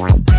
Yeah.